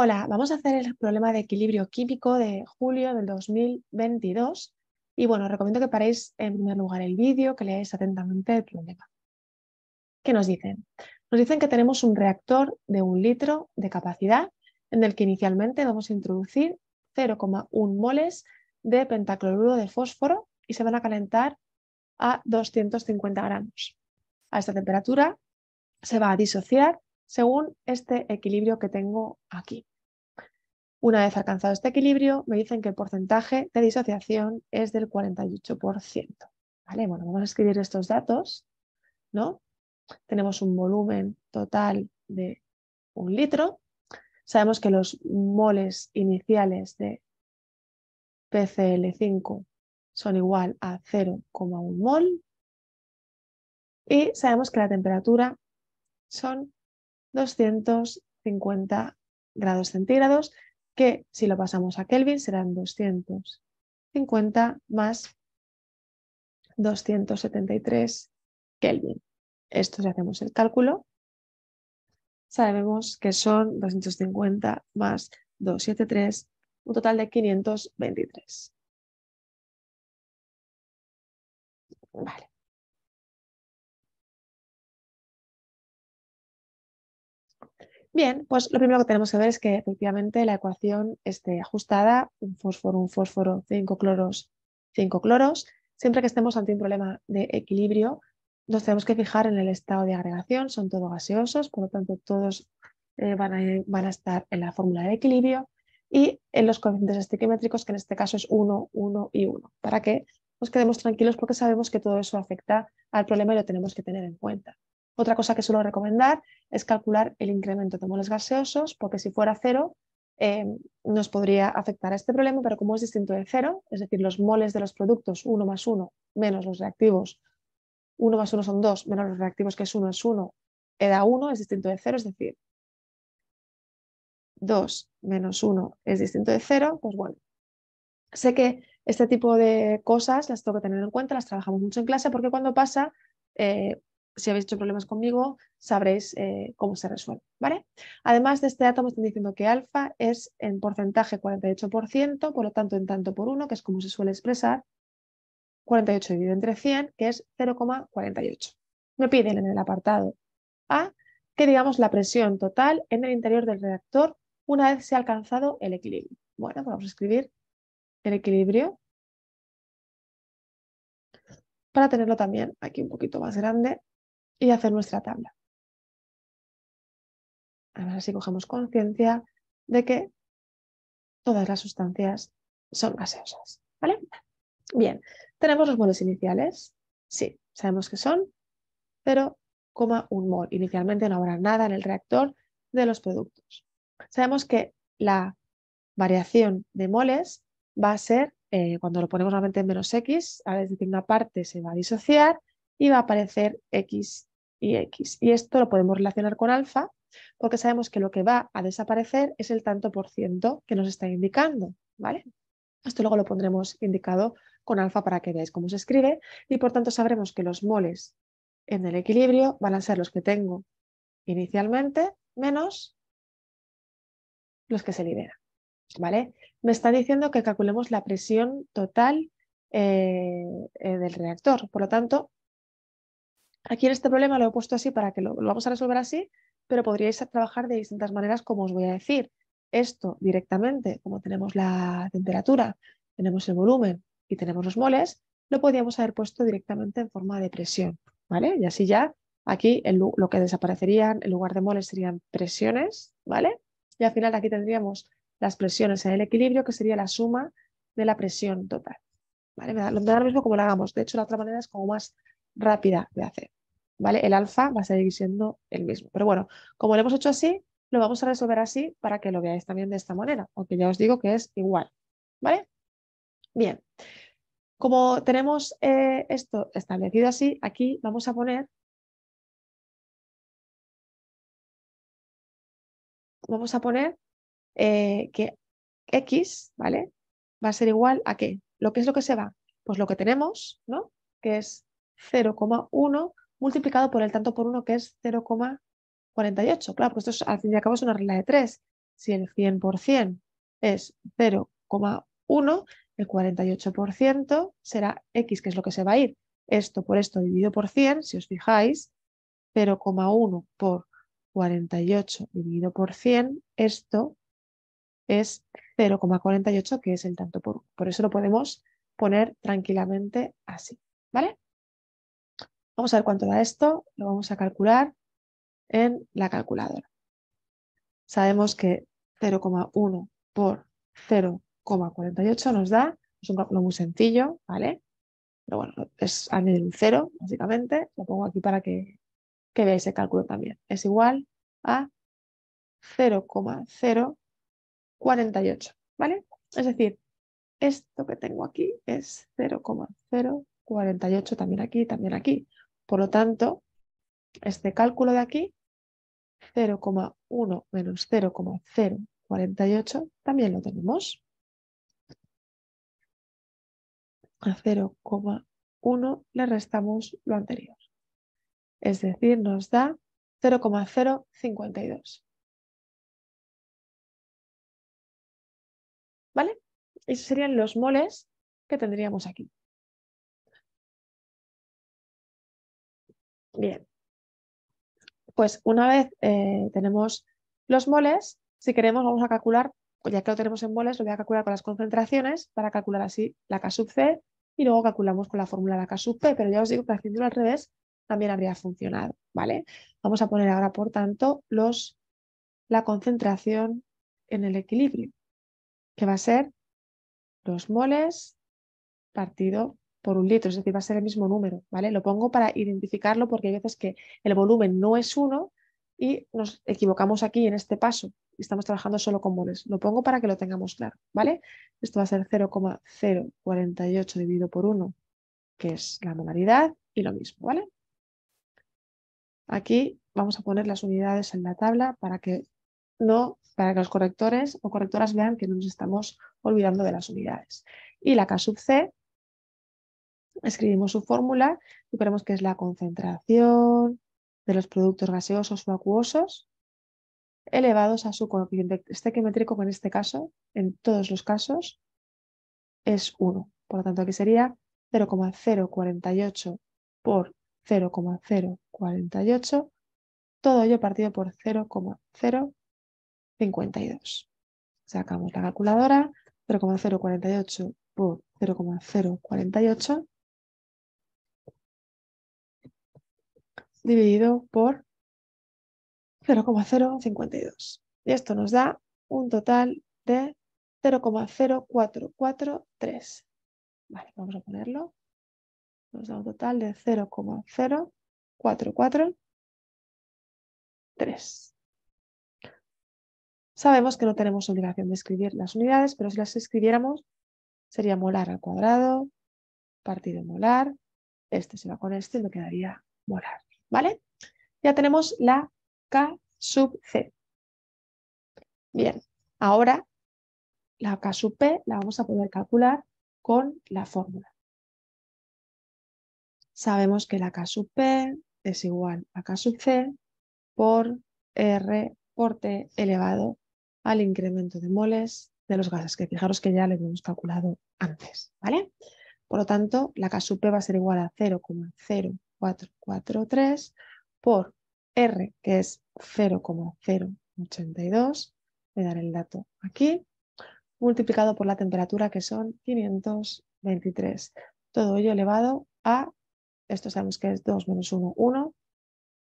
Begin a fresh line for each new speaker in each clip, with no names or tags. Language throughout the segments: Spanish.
Hola, vamos a hacer el problema de equilibrio químico de julio del 2022 y bueno, os recomiendo que paréis en primer lugar el vídeo, que leáis atentamente el problema. ¿Qué nos dicen? Nos dicen que tenemos un reactor de un litro de capacidad en el que inicialmente vamos a introducir 0,1 moles de pentacloruro de fósforo y se van a calentar a 250 gramos. A esta temperatura se va a disociar según este equilibrio que tengo aquí. Una vez alcanzado este equilibrio, me dicen que el porcentaje de disociación es del 48%. ¿Vale? Bueno, vamos a escribir estos datos. ¿no? Tenemos un volumen total de un litro. Sabemos que los moles iniciales de PCl5 son igual a 0,1 mol. Y sabemos que la temperatura son 250 grados centígrados, que si lo pasamos a Kelvin serán 250 más 273 Kelvin. Esto si hacemos el cálculo, sabemos que son 250 más 273, un total de 523. Vale. Bien, pues lo primero que tenemos que ver es que efectivamente la ecuación esté ajustada, un fósforo, un fósforo, cinco cloros, cinco cloros. Siempre que estemos ante un problema de equilibrio, nos tenemos que fijar en el estado de agregación, son todos gaseosos, por lo tanto todos eh, van, a, estar en la fórmula de equilibrio y en los coeficientes estequiométricos, que en este caso es 1, 1 y 1, para que nos quedemos tranquilos porque sabemos que todo eso afecta al problema y lo tenemos que tener en cuenta. Otra cosa que suelo recomendar es calcular el incremento de moles gaseosos, porque si fuera cero eh, nos podría afectar a este problema, pero como es distinto de cero, es decir, los moles de los productos 1 más 1 menos los reactivos, 1 más 1 son 2 menos los reactivos que es 1 es 1, e da 1 es distinto de 0, es decir, 2 menos 1 es distinto de 0, pues bueno, sé que este tipo de cosas las tengo que tener en cuenta, las trabajamos mucho en clase porque cuando pasa eh, si habéis hecho problemas conmigo, sabréis eh, cómo se resuelve. ¿vale? Además de este dato, me están diciendo que alfa es en porcentaje 48%, por lo tanto, en tanto por 1, que es como se suele expresar, 48 dividido entre 100, que es 0,48. Me piden en el apartado A que digamos la presión total en el interior del reactor una vez se ha alcanzado el equilibrio. Bueno, pues vamos a escribir el equilibrio para tenerlo también aquí un poquito más grande y hacer nuestra tabla. Ahora así cogemos conciencia de que todas las sustancias son gaseosas. ¿vale? Bien, ¿tenemos los moles iniciales? Sí, sabemos que son 0,1 mol. Inicialmente no habrá nada en el reactor de los productos. Sabemos que la variación de moles va a ser, eh, cuando lo ponemos nuevamente en menos x, a decir, una parte se va a disociar y va a aparecer x y X. Y esto lo podemos relacionar con alfa porque sabemos que lo que va a desaparecer es el tanto por ciento que nos está indicando. ¿vale? Esto luego lo pondremos indicado con alfa para que veáis cómo se escribe y por tanto sabremos que los moles en el equilibrio van a ser los que tengo inicialmente menos los que se liberan. ¿vale? Me está diciendo que calculemos la presión total eh, eh, del reactor. Por lo tanto, Aquí en este problema lo he puesto así para que lo, vamos a resolver así, pero podríais trabajar de distintas maneras como os voy a decir. Esto directamente, como tenemos la temperatura, tenemos el volumen y tenemos los moles, lo podríamos haber puesto directamente en forma de presión. ¿vale? Y así ya aquí lo que desaparecerían en lugar de moles serían presiones, ¿vale? Y al final aquí tendríamos las presiones en el equilibrio, que sería la suma de la presión total. ¿vale? Me da, me da lo mismo como lo hagamos. De hecho, la otra manera es como más rápida de hacer. ¿Vale? El alfa va a seguir siendo el mismo. Pero bueno, como lo hemos hecho así, lo vamos a resolver así para que lo veáis también de esta manera, aunque ya os digo que es igual, ¿vale? Bien, como tenemos eh, esto establecido así, aquí vamos a poner vamos a poner eh, que x, ¿vale? Va a ser igual a qué? ¿Lo que es lo que se va? Pues lo que tenemos, ¿no? Que es 0,1 multiplicado por el tanto por 1 que es 0,48. Claro, pues esto es, al fin y al cabo es una regla de 3. si el 100% es 0,1, el 48% será x, que es lo que se va a ir. Esto por esto dividido por 100, si os fijáis, 0,1 por 48 dividido por 100, esto es 0,48, que es el tanto por Por eso lo podemos poner tranquilamente así, ¿vale? Vamos a ver cuánto da esto, lo vamos a calcular en la calculadora. Sabemos que 0,1 por 0,48 nos da, es un cálculo muy sencillo, ¿vale? Pero bueno, es añadir un cero, básicamente. Lo pongo aquí para que, que veáis el cálculo también. Es igual a 0,048, ¿vale? Es decir, esto que tengo aquí es 0,048 también aquí, también aquí. Por lo tanto, este cálculo de aquí, 0,1 menos 0,048, también lo tenemos. A 0,1 le restamos lo anterior. Es decir, nos da 0,052. ¿Vale? Esos serían los moles que tendríamos aquí. Bien. Pues una vez eh, tenemos los moles, si queremos vamos a calcular, pues ya que lo tenemos en moles, lo voy a calcular con las concentraciones para calcular así la K sub C y luego calculamos con la fórmula la K sub P, pero ya os digo que haciéndolo al revés también habría funcionado, ¿vale? Vamos a poner ahora, por tanto, los, la concentración en el equilibrio, que va a ser los moles partido por un litro, es decir, va a ser el mismo número, ¿vale? Lo pongo para identificarlo porque hay veces que el volumen no es uno y nos equivocamos aquí en este paso y estamos trabajando solo con moles. Lo pongo para que lo tengamos claro, ¿vale? Esto va a ser 0,048 dividido por 1, que es la molaridad, y lo mismo, ¿vale? Aquí vamos a poner las unidades en la tabla para que no, para que los correctores o correctoras vean que no nos estamos olvidando de las unidades. Y la K sub C, escribimos su fórmula y ponemos que es la concentración de los productos gaseosos o acuosos elevados a su coeficiente estequiométrico, que en este caso, en todos los casos, es 1. Por lo tanto, aquí sería 0,048 por 0,048, todo ello partido por 0,052. Sacamos la calculadora, 0,048 por 0,048 dividido por 0,052. Y esto nos da un total de 0,0443. Vale, vamos a ponerlo nos da un total de 0,0443. Sabemos que no tenemos obligación de escribir las unidades, pero si las escribiéramos sería molar al cuadrado, partido molar, este se va con este y lo quedaría molar. ¿Vale? Ya tenemos la K sub C. Bien, ahora la K sub P la vamos a poder calcular con la fórmula sabemos que la K sub P es igual a K sub C por R por T elevado al incremento de moles de los gases, que fijaros que ya lo hemos calculado antes, ¿vale? Por lo tanto, la K sub P va a ser igual a 0,0443 por R, que es 0,082, voy a dar el dato aquí, multiplicado por la temperatura, que son 523. Todo ello elevado a esto sabemos que es 2 menos 1, 1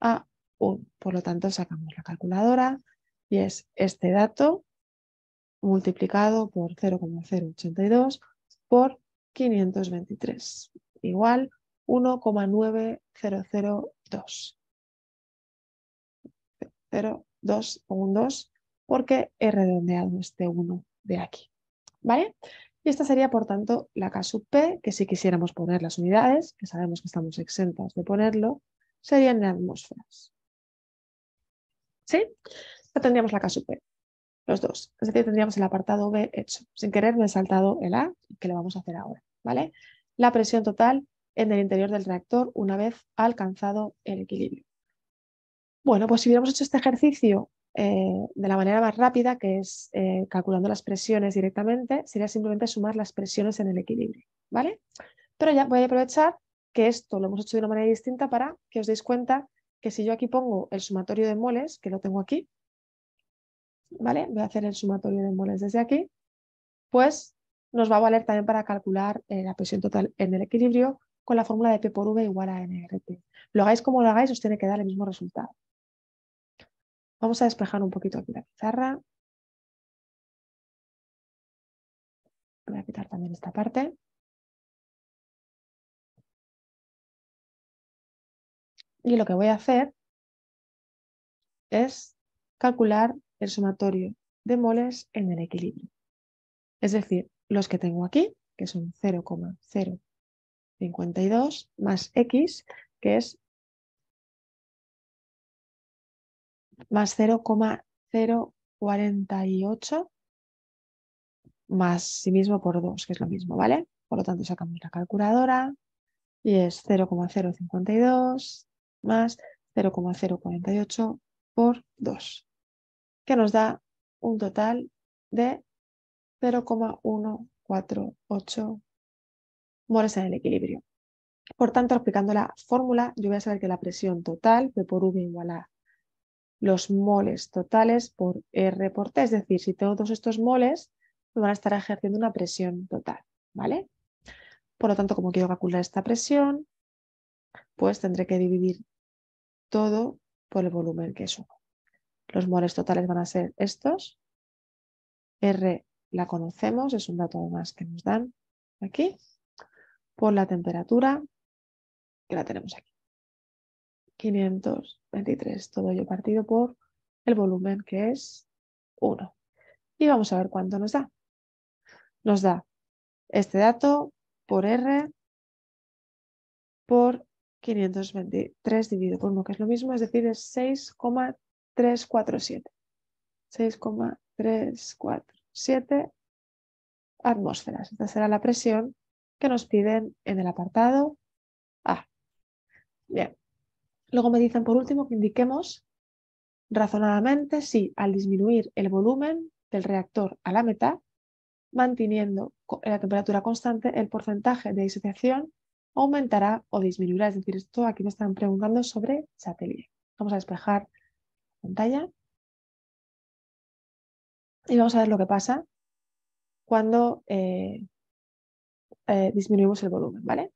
a 1. Por lo tanto, sacamos la calculadora y es este dato multiplicado por 0,082 por 523, igual 1,9002. 0,2 o un 2 porque he redondeado este 1 de aquí. ¿Vale? Y esta sería, por tanto, la K sub P, que si quisiéramos poner las unidades, que sabemos que estamos exentas de ponerlo, serían en atmósferas. ¿Sí? Ya tendríamos la K sub P, los dos. Es decir, tendríamos el apartado B hecho. Sin querer me he saltado el A, que le vamos a hacer ahora. ¿vale? La presión total en el interior del reactor una vez alcanzado el equilibrio. Bueno, pues si hubiéramos hecho este ejercicio eh, de la manera más rápida, que es eh, calculando las presiones directamente, sería simplemente sumar las presiones en el equilibrio, ¿vale? Pero ya voy a aprovechar que esto lo hemos hecho de una manera distinta para que os deis cuenta que si yo aquí pongo el sumatorio de moles, que lo tengo aquí, ¿vale? Voy a hacer el sumatorio de moles desde aquí, pues nos va a valer también para calcular eh, la presión total en el equilibrio con la fórmula de P por V igual a NRT. Lo hagáis como lo hagáis, os tiene que dar el mismo resultado. Vamos a despejar un poquito aquí la pizarra. Voy a quitar también esta parte. Y lo que voy a hacer es calcular el sumatorio de moles en el equilibrio. Es decir, los que tengo aquí, que son 0,052 más X, que es más 0,048 más sí mismo por 2, que es lo mismo, ¿vale? Por lo tanto, sacamos la calculadora y es 0,052 más 0,048 por 2, que nos da un total de 0,148 moles en el equilibrio. Por tanto, aplicando la fórmula, yo voy a saber que la presión total, P por V igual a los moles totales por R por T. Es decir, si tengo todos estos moles, me van a estar ejerciendo una presión total. ¿vale? Por lo tanto, como quiero calcular esta presión, pues tendré que dividir todo por el volumen que 1. Los moles totales van a ser estos. R la conocemos, es un dato además que nos dan aquí. Por la temperatura, que la tenemos aquí. 523, todo ello partido por el volumen que es 1. Y vamos a ver cuánto nos da. Nos da este dato por R por 523 dividido por 1, que es lo mismo, es decir, es 6,347. 6,347 atmósferas. Esta será la presión que nos piden en el apartado A. Bien. Luego me dicen por último que indiquemos razonadamente si al disminuir el volumen del reactor a la mitad, manteniendo la temperatura constante, el porcentaje de disociación aumentará o disminuirá. Es decir, esto aquí me están preguntando sobre satélite. Vamos a despejar la pantalla. Y vamos a ver lo que pasa cuando eh, eh, disminuimos el volumen, ¿vale?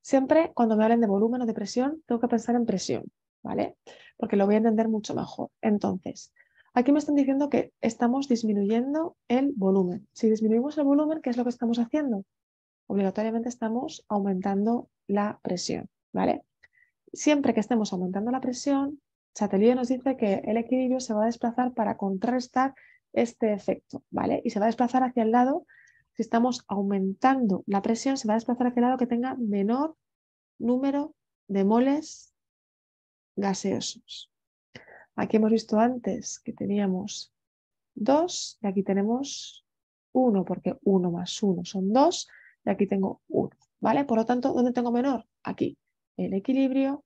Siempre cuando me hablen de volumen o de presión, tengo que pensar en presión, ¿vale? Porque lo voy a entender mucho mejor. Entonces, aquí me están diciendo que estamos disminuyendo el volumen. Si disminuimos el volumen, ¿qué es lo que estamos haciendo? Obligatoriamente estamos aumentando la presión, ¿vale? Siempre que estemos aumentando la presión, Chatelier nos dice que el equilibrio se va a desplazar para contrarrestar este efecto, ¿vale? Y se va a desplazar hacia el lado si estamos aumentando la presión, se va a desplazar hacia el lado que tenga menor número de moles gaseosos. Aquí hemos visto antes que teníamos 2 y aquí tenemos 1, porque 1 más 1 son 2 y aquí tengo 1. ¿vale? Por lo tanto, ¿dónde tengo menor? Aquí. El equilibrio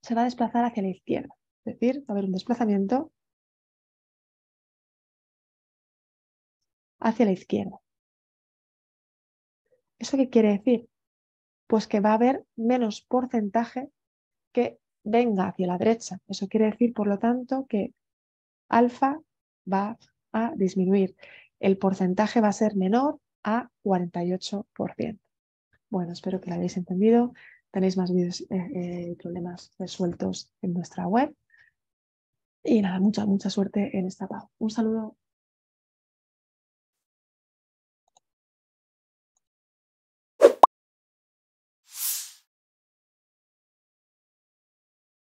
se va a desplazar hacia la izquierda. Es decir, va a haber un desplazamiento hacia la izquierda. ¿Eso qué quiere decir? Pues que va a haber menos porcentaje que venga hacia la derecha. Eso quiere decir, por lo tanto, que alfa va a disminuir. El porcentaje va a ser menor a 48%. Bueno, espero que lo hayáis entendido. Tenéis más vídeos y eh, eh, problemas resueltos en nuestra web. Y nada, mucha, mucha suerte en esta pago. Un saludo.